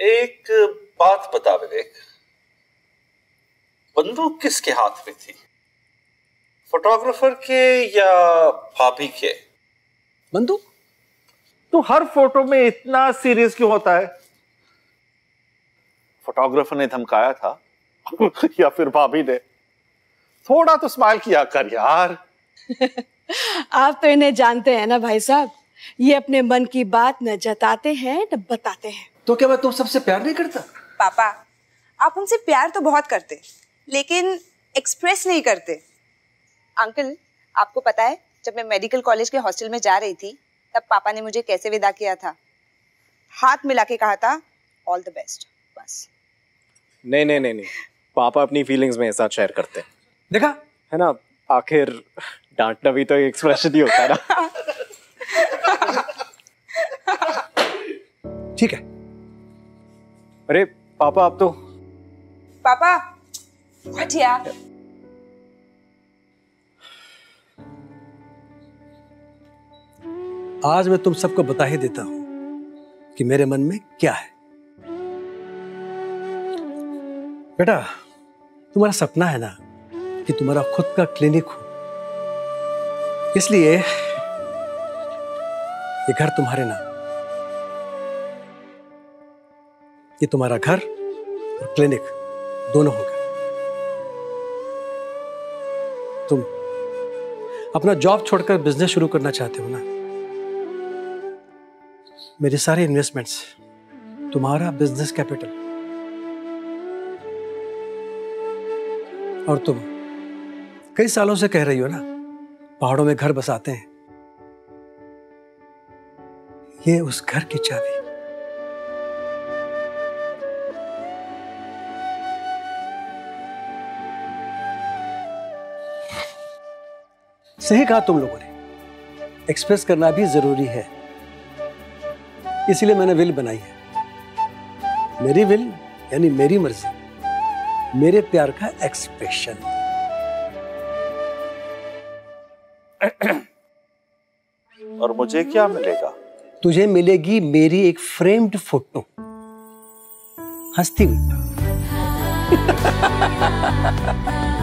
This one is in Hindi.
एक बात बता विवेक। बंदूक किसके हाथ में थी? फोटोग्राफर के या भाभी के? बंदूक? तो हर फ़ोटो में इतना सीरियस क्यों होता है? फोटोग्राफर ने धमकाया था या फिर भाभी ने? थोड़ा तो स्माइल किया कर यार। आप तो इन्हें जानते हैं ना भाई साहब? ये अपने मन की बात न जताते हैं न बताते हैं। तो क्या मैं तुम सबसे प्यार नहीं करता? पापा आप हमसे प्यार तो बहुत करते लेकिन एक्सप्रेस नहीं करते। अंकल आपको पता है जब मैं मेडिकल कॉलेज के हॉस्टल में जा रही थी तब पापा ने मुझे कैसे विदा किया था? हाथ मिला के कहा था ऑल द बेस्ट बस। नहीं नहीं नहीं नहीं। पापा अपनी फीलिंग्स में साथ शेयर करते हैं। देखा? है ना? आखिर डांटना भी तो एक्सप्रेशन ही होता है ना। ठीक है। अरे पापा आप तो पापा व्हाट यार। आज मैं तुम सबको बता ही देता हूँ कि मेरे मन में क्या है। बेटा तुम्हारा सपना है ना कि तुम्हारा खुद का क्लिनिक हो। इसलिए ये घर तुम्हारे नाम ये तुम्हारा घर और क्लिनिक दोनों होगा तुम अपना जॉब छोड़कर बिज़नेस शुरू करना चाहते हो ना? मेरे सारे इन्वेस्टमेंट्स तुम्हारा बिज़नेस कैपिटल और तुम कई सालों से कह रही हो ना, पहाड़ों में घर बसाते हैं। ये उस घर की चाबी। सही कहा तुम लोगों ने। एक्सप्रेस करना भी ज़रूरी है। इसीलिए मैंने विल बनाई है। मेरी विल यानी मेरी मर्ज़ी मेरे प्यार का एक्सप्रेशन और मुझे क्या मिलेगा? तुझे मिलेगी मेरी एक फ्रेम्ड फ़ोटो हंसती हुई।